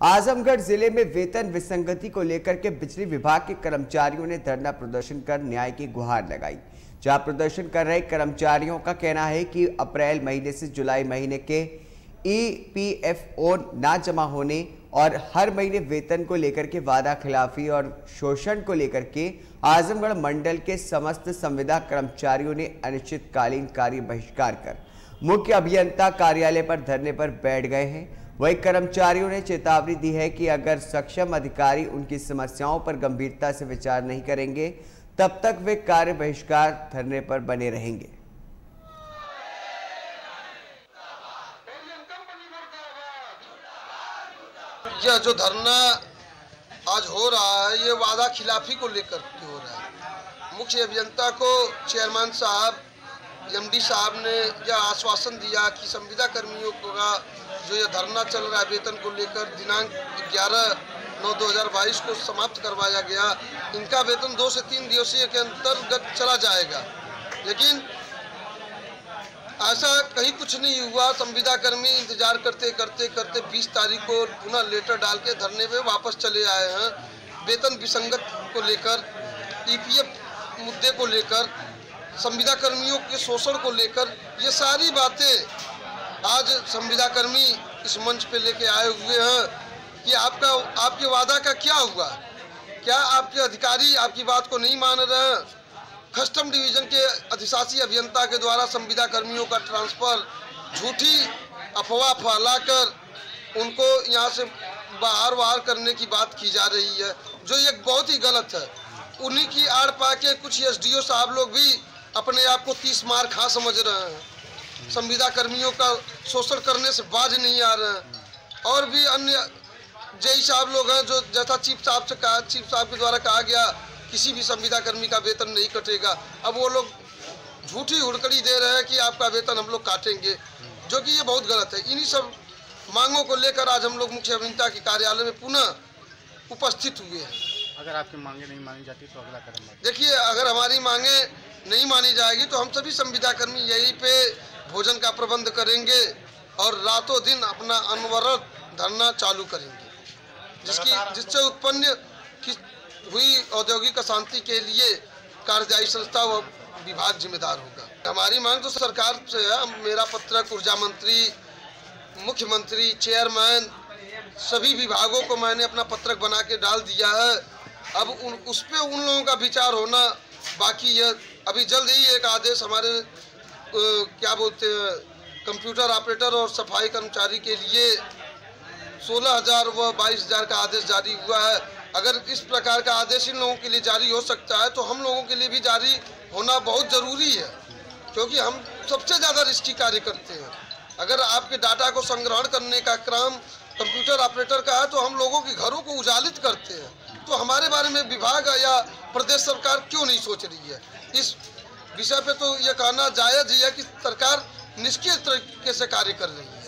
आजमगढ़ ज़िले में वेतन विसंगति को लेकर के बिजली विभाग के कर्मचारियों ने धरना प्रदर्शन कर न्याय की गुहार लगाई। जहाँ प्रदर्शन कर रहे कर्मचारियों का कहना है कि अप्रैल महीने से जुलाई महीने के ईपीएफओ ना जमा होने और हर महीने वेतन को लेकर के वादा खिलाफी और शोषण को लेकर के आजमगढ़ मंडल के समस्त संविदा कर्मचारियों ने अनिश्चितकालीन कार्य बहिष्कार कर मुख्य अभियंता कार्यालय पर धरने पर बैठ गए हैं। वही कर्मचारियों ने चेतावनी दी है कि अगर सक्षम अधिकारी उनकी समस्याओं पर गंभीरता से विचार नहीं करेंगे, तब तक वे कार्य बहिष्कार धरने पर बने रहेंगे। यह जो धरना आज हो रहा है, ये वादा खिलाफी को लेकर हो रहा है। मुख्य अभियंता को चेयरमैन साहब, एमडी साहब ने यह आश्वासन दिया कि संविदा कर्मियों का जो ये धरना चल रहा है वेतन को लेकर, दिनांक 11 नौ 2022 को समाप्त करवाया गया। इनका वेतन दो से तीन दिवसीय के अंतर्गत चला जाएगा। लेकिन ऐसा कहीं कुछ नहीं हुआ। संविदा कर्मी इंतज़ार करते करते करते 20 तारीख को पुनः लेटर डाल के धरने में वापस चले आए हैं। वेतन विसंगत को लेकर, ईपीएफ मुद्दे को लेकर, संविदा कर्मियों के शोषण को लेकर, ये सारी बातें आज संविदा कर्मी इस मंच पे लेके आए हुए हैं कि आपका, आपके वादा का क्या हुआ? क्या आपके अधिकारी आपकी बात को नहीं मान रहे हैं? कस्टम डिवीज़न के अधिशासी अभियंता के द्वारा संविदा कर्मियों का ट्रांसफ़र झूठी अफवाह फैलाकर उनको यहाँ से बाहर बाहर करने की बात की जा रही है, जो ये बहुत ही गलत है। उन्हीं की आड़ पा के कुछ एसडीओ साहब लोग भी अपने आप को तीस मार खा समझ रहे हैं। संविदा कर्मियों का शोषण करने से बाज नहीं आ रहे हैं। और भी अन्य जय साहब लोग हैं जो जैसा चीफ साहब से कहा चीफ साहब के द्वारा कहा गया किसी भी संविदा कर्मी का वेतन नहीं कटेगा। अब वो लोग झूठी हुड़कड़ी दे रहे हैं कि आपका वेतन हम लोग काटेंगे जो कि ये बहुत गलत है। इन्हीं सब मांगों को लेकर आज हम लोग मुख्य अभियंता के कार्यालय में पुनः उपस्थित हुए हैं। अगर आपकी मांगे नहीं मानी जाती तो अगला कदम देखिए अगर हमारी मांगे नहीं मानी जाएगी तो हम सभी संविदा कर्मी यहीं पे भोजन का प्रबंध करेंगे और रातों दिन अपना अनवरत धरना चालू करेंगे। जिसकी जिससे उत्पन्न हुई औद्योगिक अशांति के लिए कार्यदायी संस्था व विभाग जिम्मेदार होगा। हमारी मांग तो सरकार से है। मेरा पत्रक ऊर्जा मंत्री मुख्यमंत्री चेयरमैन सभी विभागों को मैंने अपना पत्रक बना के डाल दिया है। अब उन उस पर उन लोगों का विचार होना बाकी है। अभी जल्द ही एक आदेश हमारे क्या बोलते हैं, कंप्यूटर ऑपरेटर और सफ़ाई कर्मचारी के लिए सोलह हज़ार व बाईस हज़ार का आदेश जारी हुआ है। अगर इस प्रकार का आदेश इन लोगों के लिए जारी हो सकता है तो हम लोगों के लिए भी जारी होना बहुत ज़रूरी है, क्योंकि हम सबसे ज़्यादा रिस्की कार्य करते हैं। अगर आपके डाटा को संग्रहण करने का क्रम कंप्यूटर ऑपरेटर का है तो हम लोगों के घरों को उजालित करते हैं। तो हमारे बारे में विभाग या प्रदेश सरकार क्यों नहीं सोच रही है? इस विषय पे तो ये कहना जायज़ ही है कि सरकार निष्क्रिय तरीके से कार्य कर रही है।